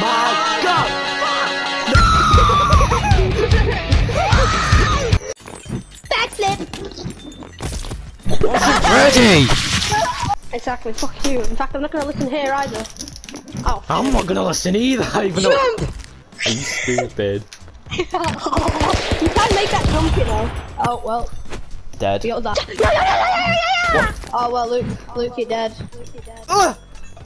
my god! Backflip! Ready! Exactly, fuck you. In fact, I'm not gonna listen here either. Oh. I'm not gonna listen either, even though. Jump! Are you stupid? you can't make that jump, you know. Oh, well. Dead. We got that. Oh, well, Luke. Luke, you're dead. Luke, you're dead. Ah!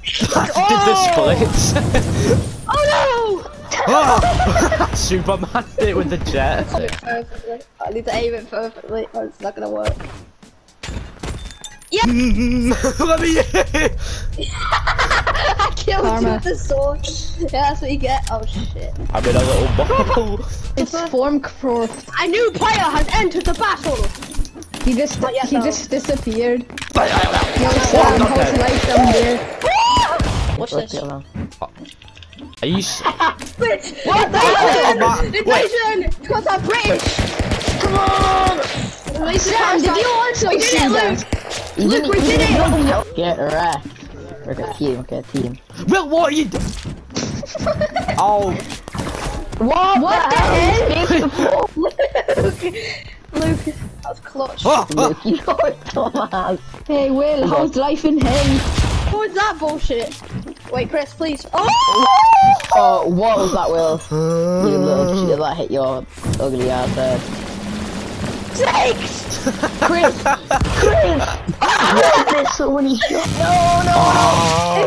Did the splits? Oh, Ah! Superman did it with the jet. I need to aim it perfectly, or it's not gonna work. Let me I killed you Karma. with the sword. Yeah, that's what you get. Oh, shit. I'm in a little bubble. It's Formcroft. A new player has entered the battle! He just yet, he though. just disappeared. oh, Yo, Sam, I'm not how's dead. life down there? Watch this. Are you? s- Bitch! Oh, my- Invasion! Because I'm British! Come on! Sam, did you also We did see it, that? Luke! Luke, we did it! Get wrecked. Okay, team, okay, team. Will, what are you? do- oh, What, What the hell? Luke, Luke, that was clutch. oh, oh. Look, you got Thomas. Hey, Will, how's life in hell? What was that bullshit? Wait, Chris, please. Oh! Oh, what was that, Will? You little shit that hit your ugly ass head. Sakes! Chris! Chris! Ah, there's so many shots. No, no! Oh.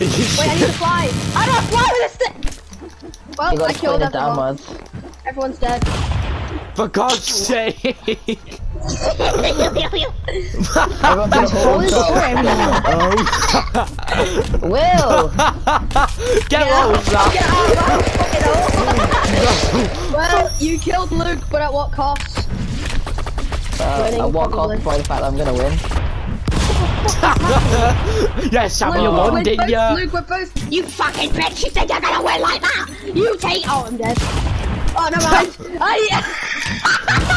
Wait, I need to fly. I don't fly with this thing! Well, You I gotta killed put everyone. downwards. Everyone's dead. For God's sake! Everyone can hold themselves. Will! Get closer! Get out of my. Well, you killed Luke, but at what cost? Uh, Winning, I walk off by the fact that I'm gonna win. yes, Sam, you won, didn't both- ya? Luke, we're both. You fucking bitch! You think you're gonna win like that? You take. Oh, I'm dead. Oh, never mind. I.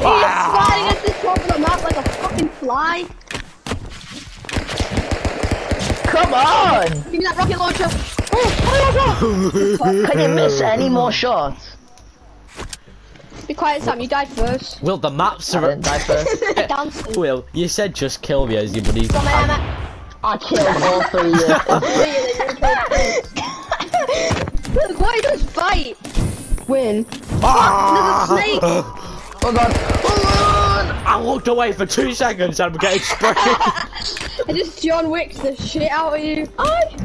He's Ah. flying at this top of the map like a fucking fly. Come on! Give me that rocket launcher. Oh, oh Can you miss any more shots? Be quiet, Sam. You died first. Will, the maps I are. didn't die first. Will, you said just kill me as you buddy. Come on, I killed all three of you. Look, why does fight? Win. Ah! There's a snake. Oh god. I walked away for two seconds and I'm getting sprayed. I just John Wick the shit out of you. I.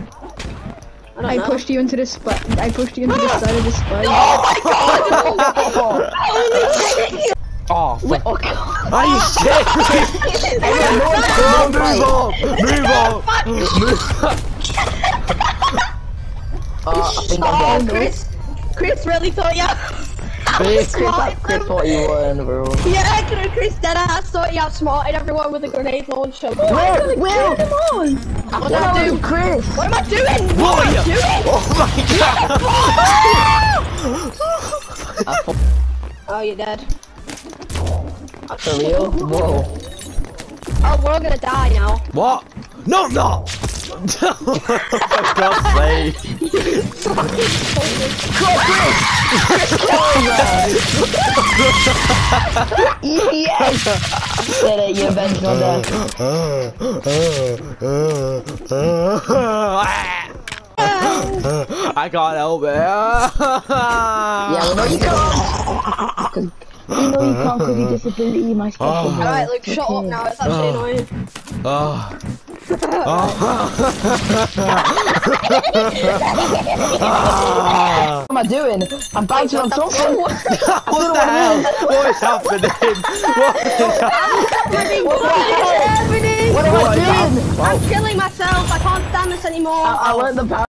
I, I pushed you into the spot. I pushed you into the side of the spike. Oh my god! I only oh, fuck. Oh god. Are you serious? No, Move on! Move on! Move on! Uh, I think I'm Oh, dead. Chris. Chris really thought you. Chris, Chris, I- Chris thought you won, bro. Yeah, Chris- Chris Deadass thought he outsmarted everyone with a grenade launcher. What Will, Will! am I doing? Chris! What am I doing? What What are am you? I doing? Oh my god! Oh, you're dead. for real? Whoa. Oh, we're all gonna die now. What? No, no! For God's sake! Yes! Did it, you avenged my death. I can't help it. Yeah, we know you can't. You know you can't because you disability my special Oh. oh. Alright, Luke, shut up now. It's actually oh. annoying. Oh. Oh. What am I doing? I'm bouncing on something. What the hell? What is happening? What is happening? What is happening? What am I doing? I'm killing myself. I can't stand this anymore. I learned the power.